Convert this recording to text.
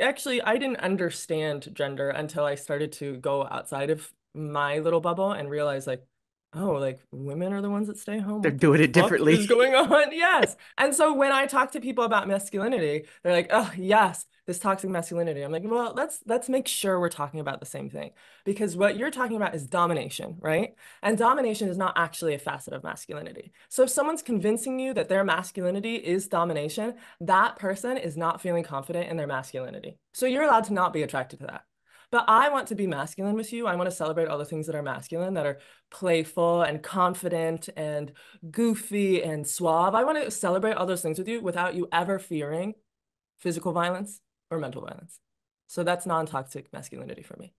Actually, I didn't understand gender until I started to go outside of my little bubble and realize like, oh, like women are the ones that stay home. They're What the doing it differently. is going on? Yes. And so when I talk to people about masculinity, they're like, oh, yes, this toxic masculinity. I'm like, well, let's let's make sure we're talking about the same thing. Because what you're talking about is domination, right? And domination is not actually a facet of masculinity. So if someone's convincing you that their masculinity is domination, that person is not feeling confident in their masculinity. So you're allowed to not be attracted to that. But I want to be masculine with you. I want to celebrate all the things that are masculine, that are playful and confident and goofy and suave. I want to celebrate all those things with you without you ever fearing physical violence or mental violence. So that's non toxic masculinity for me.